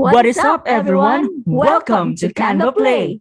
What is up, everyone? Welcome to Canva Play.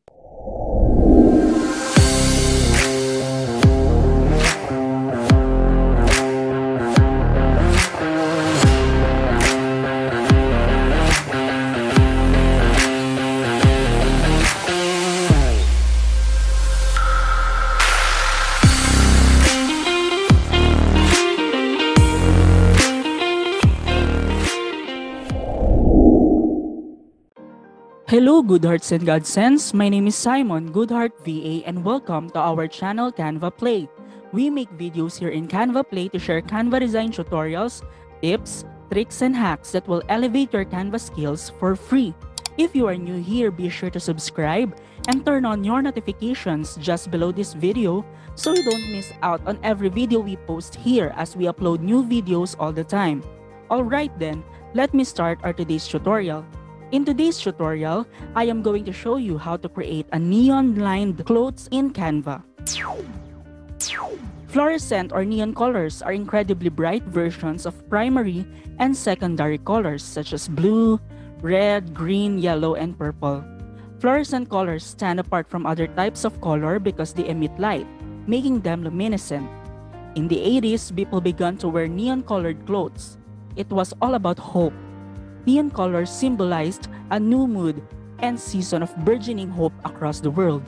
Hello, good hearts and godsends. My name is Simon, Goodheart VA, and welcome to our channel Canva Play. We make videos here in Canva Play to share Canva design tutorials, tips, tricks, and hacks that will elevate your Canva skills for free. If you are new here, be sure to subscribe and turn on your notifications just below this video so you don't miss out on every video we post here as we upload new videos all the time. Alright then, let me start our today's tutorial. In today's tutorial, I am going to show you how to create a neon-lined clothes in Canva. Fluorescent or neon colors are incredibly bright versions of primary and secondary colors such as blue, red, green, yellow, and purple. Fluorescent colors stand apart from other types of color because they emit light, making them luminescent. In the 80s, people began to wear neon-colored clothes. It was all about hope neon colors symbolized a new mood and season of burgeoning hope across the world.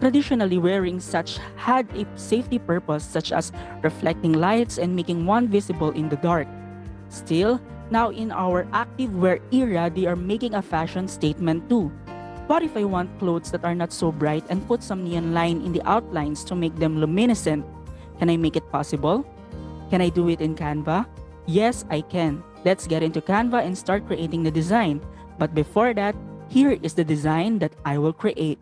Traditionally, wearing such had a safety purpose such as reflecting lights and making one visible in the dark. Still, now in our active wear era, they are making a fashion statement too. What if I want clothes that are not so bright and put some neon line in the outlines to make them luminescent? Can I make it possible? Can I do it in Canva? Yes, I can. Let's get into Canva and start creating the design. But before that, here is the design that I will create.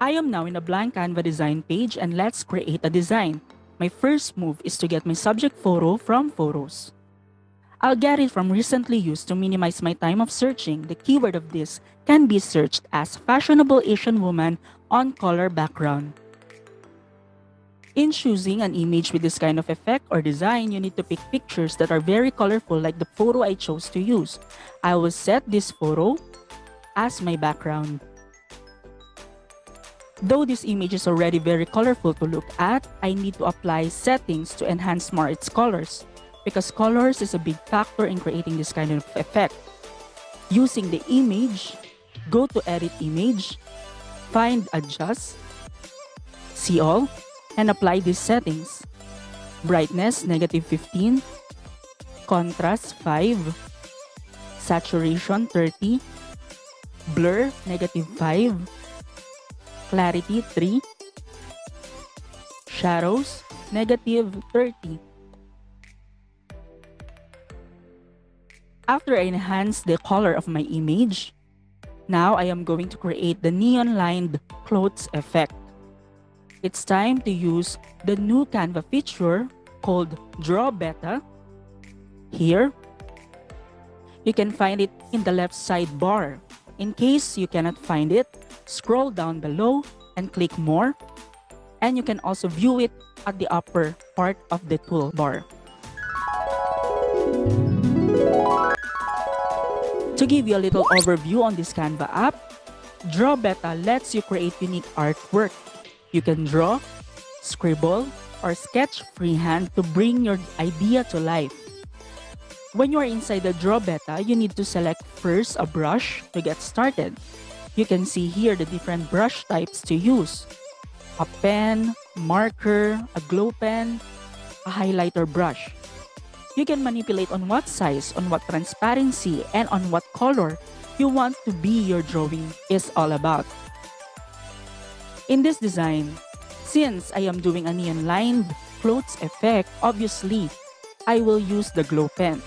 I am now in a blank Canva design page and let's create a design. My first move is to get my subject photo from photos. I'll get it from recently used to minimize my time of searching. The keyword of this can be searched as fashionable Asian woman on color background. In choosing an image with this kind of effect or design, you need to pick pictures that are very colorful like the photo I chose to use. I will set this photo as my background. Though this image is already very colorful to look at, I need to apply settings to enhance more its colors because colors is a big factor in creating this kind of effect. Using the image, go to edit image, find adjust, see all, and apply these settings. Brightness, negative 15. Contrast, 5. Saturation, 30. Blur, negative 5. Clarity, 3. Shadows, negative 30. After I enhance the color of my image, now I am going to create the neon-lined clothes effect it's time to use the new Canva feature called Draw Beta. Here, you can find it in the left sidebar. In case you cannot find it, scroll down below and click More. And you can also view it at the upper part of the toolbar. To give you a little overview on this Canva app, Draw Beta lets you create unique artwork you can draw, scribble, or sketch freehand to bring your idea to life. When you are inside the Draw Beta, you need to select first a brush to get started. You can see here the different brush types to use. A pen, marker, a glow pen, a highlighter brush. You can manipulate on what size, on what transparency, and on what color you want to be your drawing is all about. In this design, since I am doing a neon-lined clothes effect, obviously, I will use the glow pen.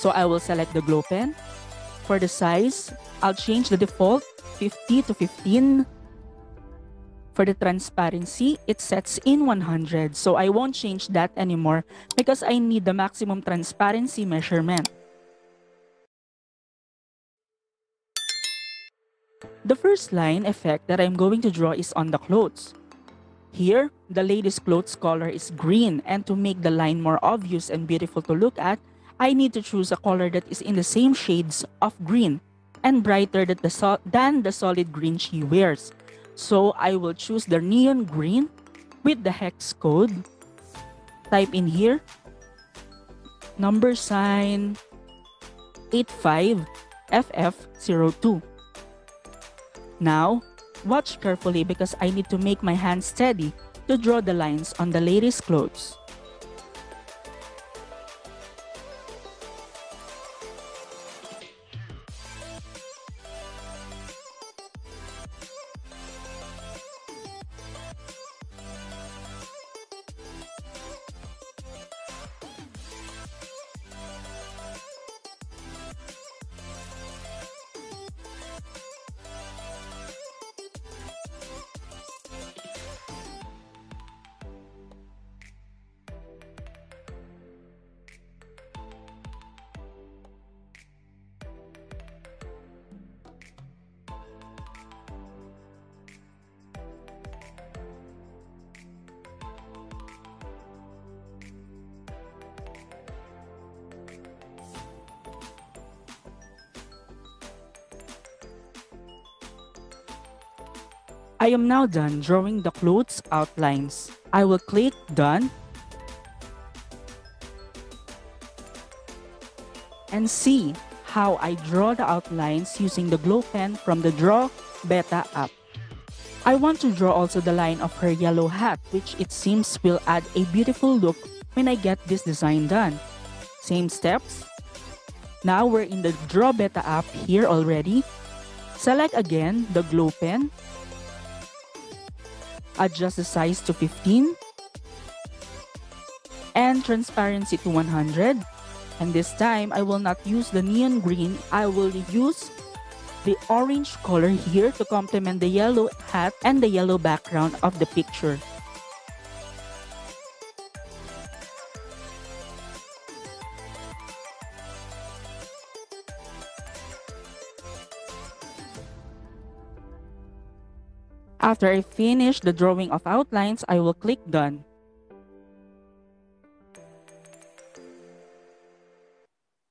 So I will select the glow pen. For the size, I'll change the default 50 to 15. For the transparency, it sets in 100. So I won't change that anymore because I need the maximum transparency measurement. The first line effect that I'm going to draw is on the clothes. Here, the lady's clothes color is green and to make the line more obvious and beautiful to look at, I need to choose a color that is in the same shades of green and brighter than the, so than the solid green she wears. So I will choose the neon green with the hex code. Type in here, number sign 85FF02. Now, watch carefully because I need to make my hand steady to draw the lines on the lady's clothes. I am now done drawing the clothes outlines. I will click done and see how I draw the outlines using the glow pen from the Draw Beta app. I want to draw also the line of her yellow hat which it seems will add a beautiful look when I get this design done. Same steps. Now we're in the Draw Beta app here already. Select again the glow pen adjust the size to 15 and transparency to 100 and this time I will not use the neon green. I will use the orange color here to complement the yellow hat and the yellow background of the picture After I finish the drawing of outlines, I will click Done.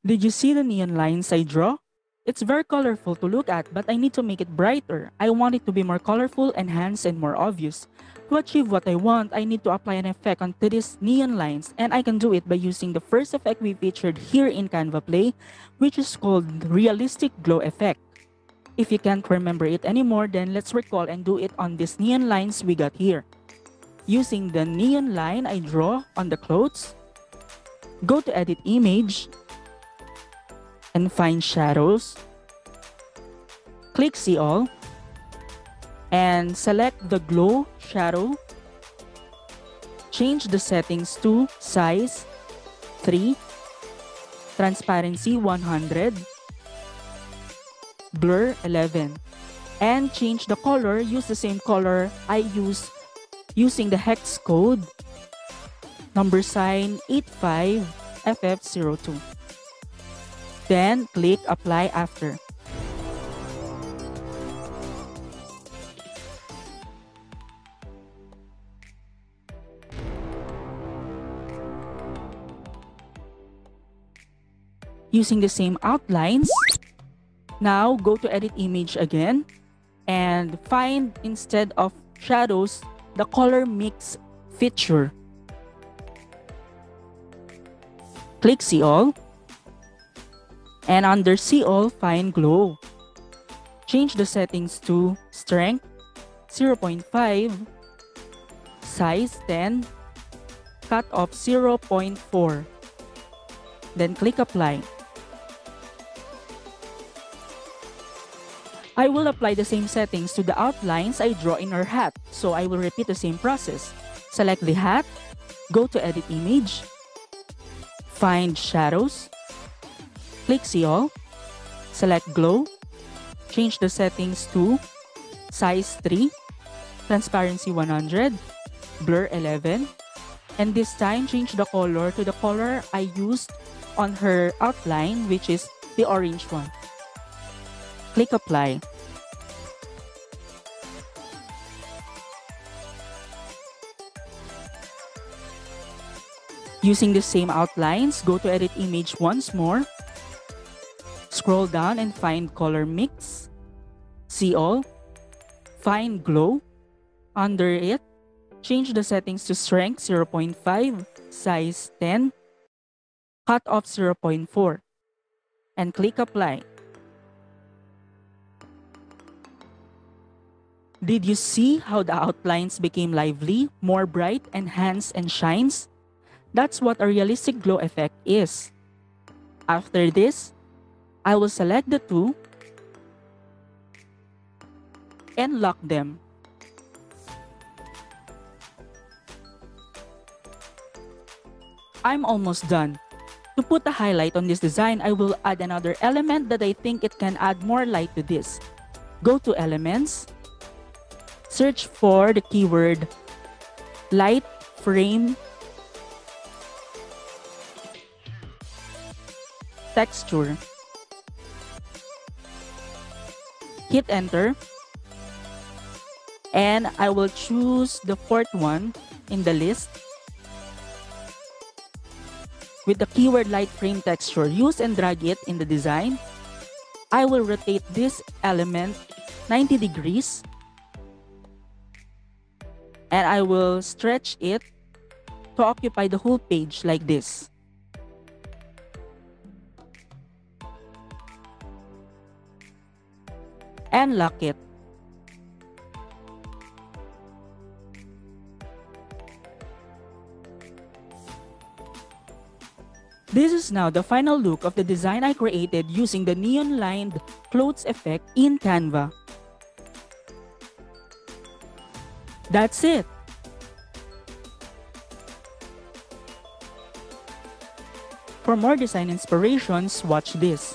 Did you see the neon lines I draw? It's very colorful to look at, but I need to make it brighter. I want it to be more colorful, enhanced, and more obvious. To achieve what I want, I need to apply an effect onto these neon lines, and I can do it by using the first effect we featured here in Canva Play, which is called Realistic Glow Effect. If you can't remember it anymore, then let's recall and do it on these neon lines we got here. Using the neon line I draw on the clothes, go to edit image and find shadows. Click see all and select the glow shadow. Change the settings to size 3, transparency 100, blur 11 and change the color use the same color I use using the hex code. Number sign 85FF02 then click apply after. Using the same outlines now go to edit image again and find instead of shadows the color mix feature. Click see all and under see all find glow. Change the settings to strength 0.5, size 10, cut off 0.4. Then click apply. I will apply the same settings to the outlines I draw in our hat, so I will repeat the same process. Select the hat, go to edit image, find shadows, click see all, select glow, change the settings to size 3, transparency 100, blur 11, and this time change the color to the color I used on her outline which is the orange one. Click Apply. Using the same outlines, go to Edit Image once more. Scroll down and find Color Mix. See all. Find Glow. Under it, change the settings to Strength 0.5, Size 10, Cut off 0.4, and click Apply. Did you see how the outlines became lively, more bright, enhanced, and shines? That's what a realistic glow effect is. After this, I will select the two and lock them. I'm almost done. To put a highlight on this design, I will add another element that I think it can add more light to this. Go to Elements, search for the keyword light frame texture. Hit enter. And I will choose the fourth one in the list. With the keyword light frame texture, use and drag it in the design. I will rotate this element 90 degrees and I will stretch it to occupy the whole page like this. And lock it. This is now the final look of the design I created using the neon-lined clothes effect in Canva. That's it. For more design inspirations, watch this.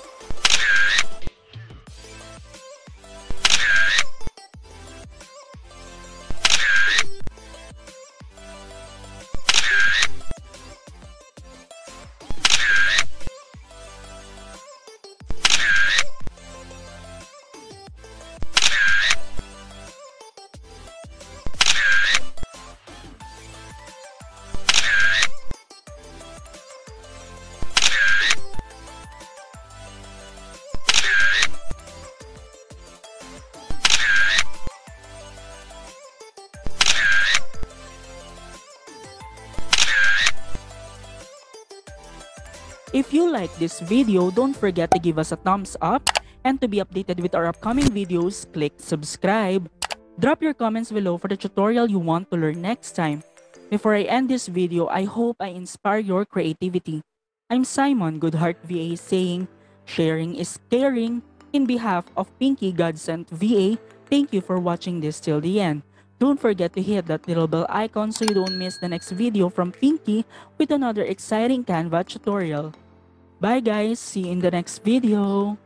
If you like this video, don't forget to give us a thumbs up and to be updated with our upcoming videos, click subscribe. Drop your comments below for the tutorial you want to learn next time. Before I end this video, I hope I inspire your creativity. I'm Simon Goodheart VA saying, sharing is caring. In behalf of Pinky Godsent VA, thank you for watching this till the end. Don't forget to hit that little bell icon so you don't miss the next video from Pinky with another exciting Canva tutorial. Bye guys, see you in the next video.